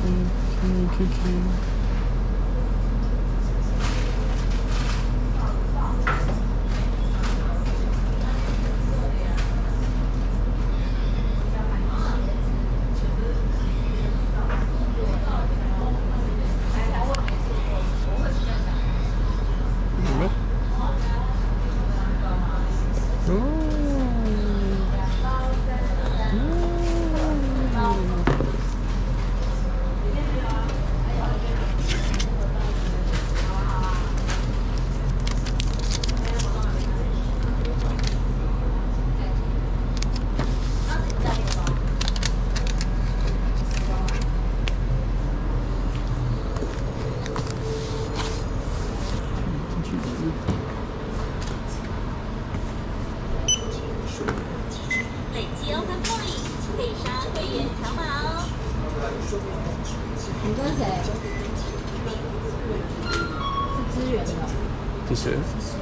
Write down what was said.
QQ。Ooh. Mm -hmm. 条码哦。你跟谁？是支援的，谢谢。谢谢。